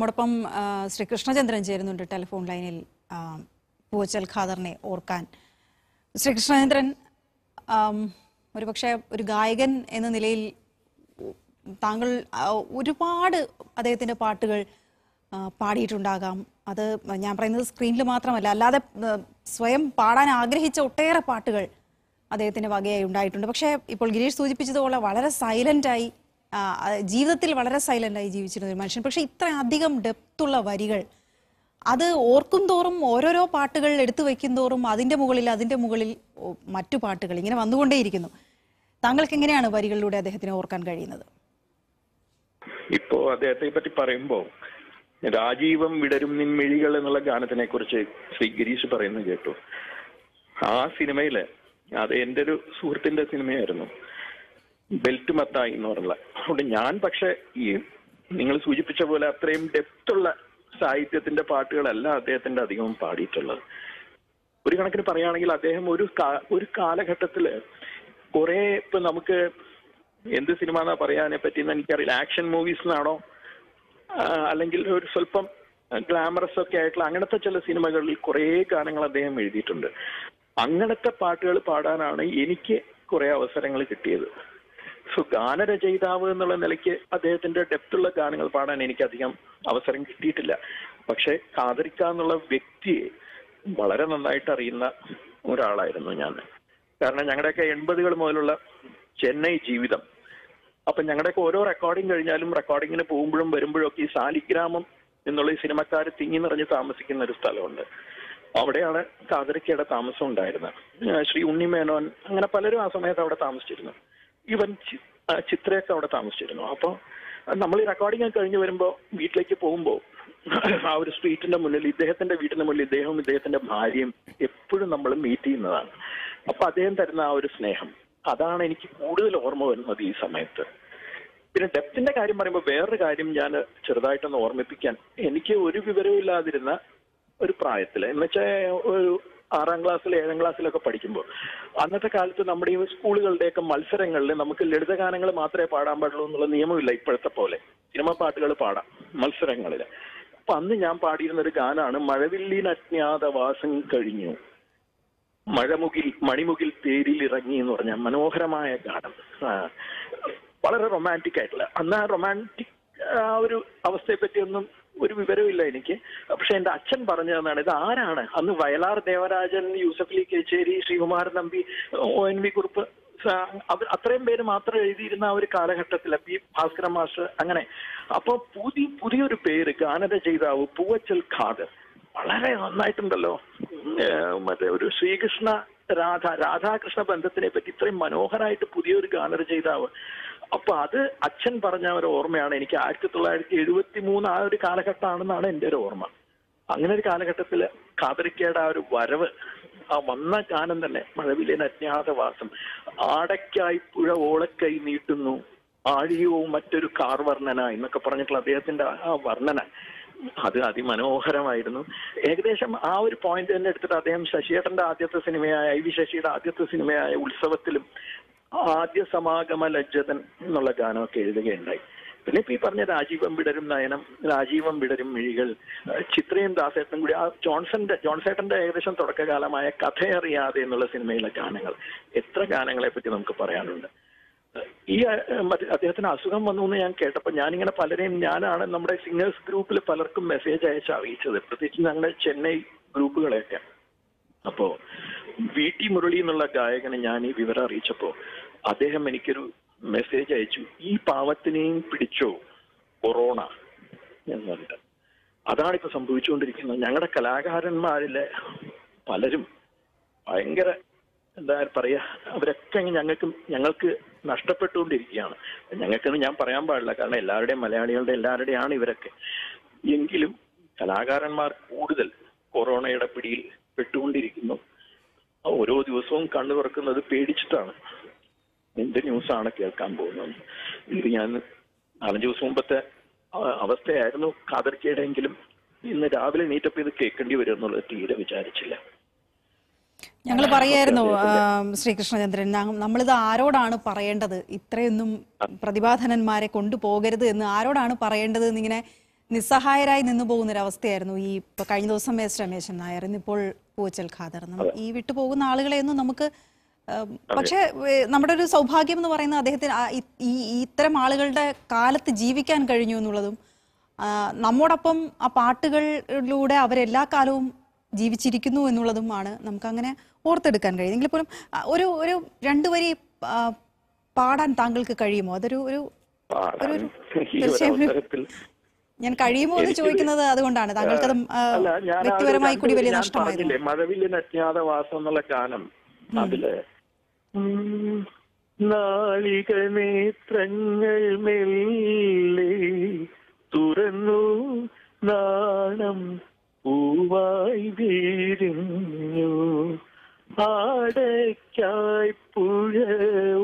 നമ്മോടൊപ്പം ശ്രീ കൃഷ്ണചന്ദ്രൻ ചേരുന്നുണ്ട് ടെലിഫോൺ ലൈനിൽ. പൂച്ചൽ ഖാദറിനെ ഓർക്കാൻ. ശ്രീ കൃഷ്ണചന്ദ്രൻ ഒരു പക്ഷേ ഒരു ഗായകൻ എന്ന നിലയിൽ താങ്കൾ ഒരുപാട് അദ്ദേഹത്തിന്റെ പാട്ടുകൾ പാടിയിട്ടുണ്ടാകാം. അത് ഞാൻ പറയുന്നത് സ്ക്രീനിൽ മാത്രമല്ല അല്ലാതെ സ്വയം പാടാൻ ആഗ്രഹിച്ച ഒട്ടേറെ പാട്ടുകൾ അദ്ദേഹത്തിന്റെ വകയായി ഉണ്ടായിട്ടുണ്ട്. പക്ഷേ ഇപ്പോൾ ഗിരീഷ് സൂചിപ്പിച്ചതുപോലെ വളരെ സൈലന്റായി ജീവിതത്തിൽ വളരെ സൈലന്റായി ജീവിച്ചിരുന്ന ഒരു മനുഷ്യൻ. പക്ഷെ ഇത്ര അധികം ഡെപ്തുള്ള വരികൾ അത് ഓർക്കും തോറും ഓരോരോ പാട്ടുകൾ എടുത്തു വെക്കും തോറും അതിന്റെ മുകളിൽ അതിന്റെ മുകളിൽ മറ്റു പാട്ടുകൾ ഇങ്ങനെ വന്നുകൊണ്ടേയിരിക്കുന്നു. താങ്കൾക്ക് എങ്ങനെയാണ് വരികളിലൂടെ അദ്ദേഹത്തിനെ ഓർക്കാൻ കഴിയുന്നത്? ഇപ്പോ അദ്ദേഹത്തെ പറ്റി പറയുമ്പോ രാജീവം വിടരും നിൻമിഴികൾ എന്നുള്ള ഗാനത്തിനെ കുറിച്ച് ശ്രീ ഗിരീഷ് പറയുന്നത് കേട്ടു. ആ സിനിമയിൽ അത് എന്റെ ഒരു സുഹൃത്തിന്റെ സിനിമയായിരുന്നു. ബെൽറ്റ് മത്തായി എന്ന് പറഞ്ഞത് അതുകൊണ്ട് ഞാൻ പക്ഷെ ഈ നിങ്ങൾ സൂചിപ്പിച്ച പോലെ അത്രയും ഡെപ്തുള്ള സാഹിത്യത്തിന്റെ പാട്ടുകളല്ല അദ്ദേഹത്തിന്റെ അധികവും പാടിയിട്ടുള്ളത്. ഒരു കണക്കിന് പറയുകയാണെങ്കിൽ അദ്ദേഹം ഒരു ഒരു കാലഘട്ടത്തിൽ കുറെ ഇപ്പൊ നമുക്ക് എന്ത് സിനിമ എന്നാ പറയാനെ പറ്റിയെന്ന് എനിക്കറിയില്ല. ആക്ഷൻ മൂവീസ് എന്നാണോ അല്ലെങ്കിൽ ഒരു സ്വല്പം ഗ്ലാമറസ് ഒക്കെ ആയിട്ടുള്ള അങ്ങനത്തെ ചില സിനിമകളിൽ കുറെ ഗാനങ്ങൾ അദ്ദേഹം എഴുതിയിട്ടുണ്ട്. അങ്ങനത്തെ പാട്ടുകൾ പാടാനാണ് എനിക്ക് കുറെ അവസരങ്ങൾ കിട്ടിയത്. സോ ഗാനരചയിതാവ് എന്നുള്ള നിലയ്ക്ക് അദ്ദേഹത്തിന്റെ ഡെപ്തുള്ള ഗാനങ്ങൾ പാടാൻ എനിക്ക് അധികം അവസരം കിട്ടിയിട്ടില്ല. പക്ഷെ കാതറിക്ക എന്നുള്ള വ്യക്തിയെ വളരെ നന്നായിട്ട് അറിയുന്ന ഒരാളായിരുന്നു ഞാൻ. കാരണം ഞങ്ങളുടെയൊക്കെ എൺപതുകൾ മുതലുള്ള ചെന്നൈ ജീവിതം. അപ്പൊ ഞങ്ങളുടെയൊക്കെ ഓരോ റെക്കോർഡിംഗ് കഴിഞ്ഞാലും റെക്കോർഡിങ്ങിന് പോകുമ്പോഴും വരുമ്പോഴും ഒക്കെ ഈ സാലിഗ്രാമം എന്നുള്ള ഈ സിനിമക്കാർ തിങ്ങി നിറഞ്ഞ് താമസിക്കുന്ന ഒരു സ്ഥലമുണ്ട്. അവിടെയാണ് കാതറിക്കയുടെ താമസം ഉണ്ടായിരുന്നത്. ശ്രീ ശ്രീ ഉണ്ണിമേനോൻ അങ്ങനെ പലരും ആ സമയത്ത് അവിടെ താമസിച്ചിരുന്നു. ഇവൻ ചിത്രയൊക്കെ അവിടെ താമസിച്ചിരുന്നു. അപ്പോൾ നമ്മൾ ഈ റെക്കോർഡിംഗ് ഒക്കെ കഴിഞ്ഞ് വരുമ്പോ വീട്ടിലേക്ക് പോകുമ്പോ ആ ഒരു സ്ട്രീറ്റിന്റെ മുന്നിൽ ഇദ്ദേഹത്തിന്റെ വീടിന്റെ മുന്നിൽ ഇദ്ദേഹവും ഇദ്ദേഹത്തിന്റെ ഭാര്യയും എപ്പോഴും നമ്മൾ മീറ്റ് ചെയ്യുന്നതാണ്. അപ്പൊ അദ്ദേഹം തരുന്ന ആ ഒരു സ്നേഹം അതാണ് എനിക്ക് കൂടുതൽ ഓർമ്മ വരുന്നത് ഈ സമയത്ത്. പിന്നെ ഡെപ്തിന്റെ കാര്യം പറയുമ്പോൾ വേറൊരു കാര്യം ഞാൻ ചെറുതായിട്ടൊന്ന് ഓർമ്മിപ്പിക്കാൻ. എനിക്ക് ഒരു വിവരവും ഇല്ലാതിരുന്ന ഒരു പ്രായത്തിൽ എന്നുവെച്ചാൽ ഒരു ആറാം ക്ലാസ്സിൽ ഏഴാം ക്ലാസ്സിലൊക്കെ പഠിക്കുമ്പോൾ. അന്നത്തെ കാലത്ത് നമ്മുടെ ഈ സ്കൂളുകളുടെയൊക്കെ മത്സരങ്ങളിൽ നമുക്ക് ലളിതഗാനങ്ങൾ മാത്രമേ പാടാൻ പാടുള്ളൂ എന്നുള്ള നിയമമില്ല ഇപ്പോഴത്തെ പോലെ. സിനിമ പാട്ടുകൾ പാടാം മത്സരങ്ങളിൽ. അപ്പൊ അന്ന് ഞാൻ പാടിയിരുന്ന ഒരു ഗാനാണ് മഴവില്ലിനജ്ഞാതവാസം കഴിഞ്ഞു. മഴമുകിൽ മണിമുകിൽ തേരിൽ ഇറങ്ങി എന്ന് പറഞ്ഞ മനോഹരമായ ഗാനം. വളരെ റൊമാന്റിക് ആയിട്ടുള്ള. അന്ന് ആ റൊമാന്റിക് ആ ഒരു അവസ്ഥയെ പറ്റിയൊന്നും ഒരു വിവരമില്ല എനിക്ക്. പക്ഷെ എന്റെ അച്ഛൻ പറഞ്ഞു തന്നാണ് ഇത് ആരാണ്? അന്ന് Vayalar Devarajan Yusuf Ali Kecheri Sreekumaran Nambi O N V Kurup അത്രയും പേര് മാത്രം എഴുതിയിരുന്ന ആ ഒരു കാലഘട്ടത്തിൽ പി ഭാസ്കര മാസ്റ്റർ അങ്ങനെ. അപ്പൊ പുതിയ പുതിയൊരു പേര് ഗാനരചയിതാവ് പൂവച്ചൽ ഖാദർ. വളരെ നന്നായിട്ടുണ്ടല്ലോ. മറ്റേ ഒരു ശ്രീകൃഷ്ണ രാധ രാധാകൃഷ്ണ ബന്ധത്തിനെ പറ്റി ഇത്രയും മനോഹരമായിട്ട് പുതിയൊരു ഗാനരചയിതാവ് അപ്പൊ അത് അച്ഛൻ പറഞ്ഞ ഒരു ഓർമ്മയാണ്. എനിക്ക് ആയിരത്തി തൊള്ളായിരത്തി എഴുപത്തി മൂന്ന് ആ ഒരു കാലഘട്ടമാണെന്നാണ് എന്റെ ഒരു ഓർമ്മ. അങ്ങനെ ഒരു കാലഘട്ടത്തിൽ കാതറിക്കയുടെ ആ ഒരു വരവ് ആ വന്ന ഗാനം തന്നെ മഴവിലേൻ അജ്ഞാതവാസം ആടയ്ക്കായി പുഴ ഓളക്കൈ നീട്ടുന്നു ആഴിയോ മറ്റൊരു കാർ വർണന എന്നൊക്കെ പറഞ്ഞിട്ടുള്ള അദ്ദേഹത്തിന്റെ ആ വർണന അത് അതിമനോഹരമായിരുന്നു. ഏകദേശം ആ ഒരു പോയിന്റ് തന്നെ എടുത്തിട്ട് അദ്ദേഹം ശശിയേട്ടന്റെ ആദ്യത്തെ സിനിമയായ ഐ വി ശശിയുടെ ആദ്യത്തെ സിനിമയായ ഉത്സവത്തിലും ആദ്യ സമാഗമ ലജ്ജതൻ എന്നുള്ള ഗാനമൊക്കെ എഴുതുകയുണ്ടായി. പിന്നെ ഇപ്പൊ ഈ പറഞ്ഞ രാജീവം വിടരും നയനം രാജീവം വിടരും മിഴികൾ ചിത്രയും ദാസേട്ടനും കൂടി ആ ജോൺസന്റെ ജോൺസേട്ടന്റെ ഏകദേശം തുടക്കകാലമായ കഥയറിയാതെ എന്നുള്ള സിനിമയിലെ ഗാനങ്ങൾ. എത്ര ഗാനങ്ങളെ പറ്റി നമുക്ക് പറയാനുണ്ട്? ഈ അദ്ദേഹത്തിന് അസുഖം വന്നു എന്ന് ഞാൻ കേട്ടപ്പോൾ ഞാനിങ്ങനെ പലരെയും ഞാനാണ് നമ്മുടെ സിംഗേഴ്സ് ഗ്രൂപ്പിൽ പലർക്കും മെസ്സേജ് അയച്ച് അറിയിച്ചത്. പ്രത്യേകിച്ച് ഞങ്ങളുടെ ചെന്നൈ ഗ്രൂപ്പുകളെയൊക്കെ. വി ടി മുരളി എന്നുള്ള ഗായകനെ ഞാൻ ഈ വിവരം അറിയിച്ചപ്പോ അദ്ദേഹം എനിക്കൊരു മെസ്സേജ് അയച്ചു. ഈ പാവത്തിനെയും പിടിച്ചോ കൊറോണ എന്ന് അതാണ് ഇപ്പൊ സംഭവിച്ചുകൊണ്ടിരിക്കുന്നത്. ഞങ്ങളുടെ കലാകാരന്മാരിലെ പലരും ഭയങ്കര എന്താ പറയാ അവരൊക്കെ ഞങ്ങൾക്ക് ഞങ്ങൾക്ക് നഷ്ടപ്പെട്ടുകൊണ്ടിരിക്കുകയാണ്. ഞങ്ങൾക്കെന്ന് ഞാൻ പറയാൻ പാടില്ല. കാരണം എല്ലാവരുടെയും മലയാളികളുടെ എല്ലാവരുടെയാണ് ഇവരൊക്കെ. എങ്കിലും കലാകാരന്മാർ കൂടുതൽ കൊറോണയുടെ പിടിയിൽ പെട്ടുകൊണ്ടിരിക്കുന്നു. ഓരോ ദിവസവും കണ്ണു തുറക്കുന്നത് പേടിച്ചിട്ടാണ്. എന്ത് ന്യൂസാണ് കേൾക്കാൻ പോകുന്നത്? ഇത് ഞാൻ നാലഞ്ച് ദിവസം മുമ്പത്തെ അവസ്ഥയായിരുന്നു കാതർക്കയുടെയെങ്കിലും ഇന്ന് രാവിലെ നീറ്റപ്പ് ഇത് കേൾക്കേണ്ടി വരും എന്നുള്ളത് തീരെ വിചാരിച്ചില്ല. ഞങ്ങൾ പറയായിരുന്നു ശ്രീകൃഷ്ണചന്ദ്രൻ നമ്മളിത് ആരോടാണ് പറയേണ്ടത്? ഇത്രയൊന്നും പ്രതിഭാധനന്മാരെ കൊണ്ടുപോകരുത് എന്ന് ആരോടാണ് പറയേണ്ടത് എന്നിങ്ങനെ നിസ്സഹായരായി നിന്നു പോകുന്ന ഒരു അവസ്ഥയായിരുന്നു ഈ കഴിഞ്ഞ ദിവസം എസ് രമേശൻ നായർ ഇന്നിപ്പോൾ പൂച്ചൽ ഖാദർ. ഈ വിട്ടുപോകുന്ന ആളുകളെയൊന്നും നമുക്ക് പക്ഷേ നമ്മുടെ ഒരു സൗഭാഗ്യം എന്ന് പറയുന്നത് അദ്ദേഹത്തിന് ഈ ഇത്തരം ആളുകളുടെ കാലത്ത് ജീവിക്കാൻ കഴിഞ്ഞു എന്നുള്ളതും നമ്മോടൊപ്പം ആ പാട്ടുകളിലൂടെ അവരെല്ലാ കാലവും ജീവിച്ചിരിക്കുന്നു എന്നുള്ളതുമാണ് നമുക്കങ്ങനെ ഓർത്തെടുക്കാൻ കഴിയും എങ്കിൽ പോലും ഒരു ഒരു രണ്ടു വരി പാടാൻ താങ്കൾക്ക് കഴിയുമോ? അതൊരു ഒരു ഒരു- ഒരു തീർച്ചയായും. ഞാൻ കഴിയുമോ എന്ന് ചോദിക്കുന്നത് അതുകൊണ്ടാണ്. താങ്കൾക്കത് വ്യക്തിപരമായി കൂടി വലിയ നഷ്ടമായില്ലേ മഴവില്ലിന് അജ്ഞാതവാസം എന്നുള്ള ഗാനം അതിൽ നാളിക നേത്രങ്ങൾ മെല്ലെ തുറന്നു നാണം പൂവായി വീഴുന്നു. ആടയ്ക്കായി പുഴ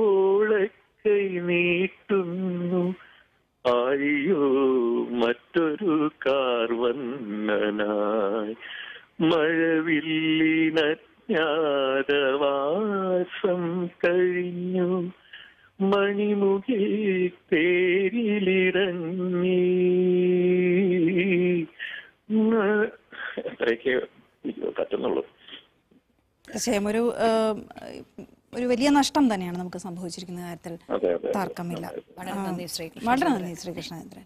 ഓളക്കൈ നീട്ടുന്നു തീർച്ചയായും ഒരു ഒരു വലിയ നഷ്ടം തന്നെയാണ് നമുക്ക് സംഭവിച്ചിരിക്കുന്ന കാര്യത്തിൽ അതെ അതെ തർക്കമില്ല. വളരെ നന്ദി ശ്രീകൃഷ്ണ വളരെ നന്ദി ശ്രീകൃഷ്ണചന്ദ്രൻ